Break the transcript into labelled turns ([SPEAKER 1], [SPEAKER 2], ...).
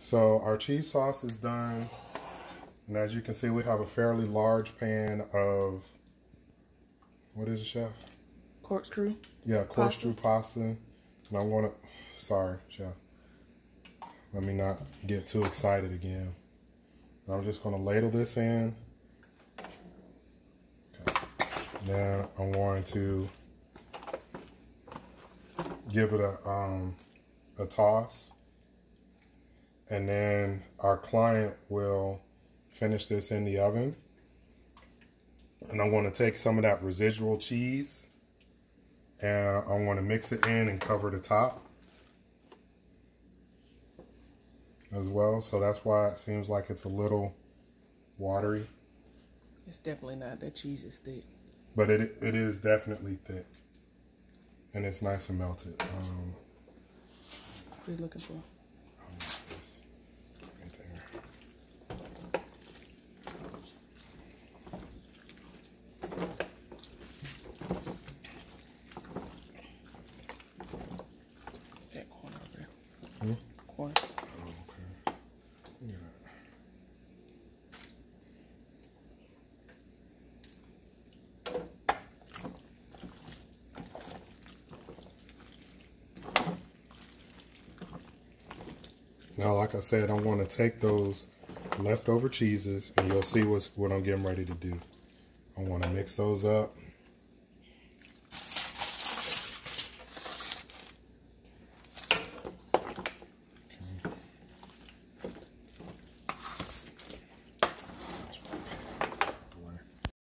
[SPEAKER 1] So our cheese sauce is done. And as you can see, we have a fairly large pan of, what is it, chef?
[SPEAKER 2] Corkscrew.
[SPEAKER 1] Yeah, corkscrew pasta. And I want to, sorry, chef. Let me not get too excited again. I'm just going to ladle this in. Okay. Then I'm going to give it a, um, a toss. And then our client will finish this in the oven. And I'm going to take some of that residual cheese and I'm going to mix it in and cover the top as well. So that's why it seems like it's a little watery.
[SPEAKER 2] It's definitely not. That cheese is thick.
[SPEAKER 1] But it it is definitely thick. And it's nice and melted. Um,
[SPEAKER 2] what are you looking for?
[SPEAKER 1] Now, like I said, I'm going to take those leftover cheeses and you'll see what's, what I'm getting ready to do. I want to mix those up.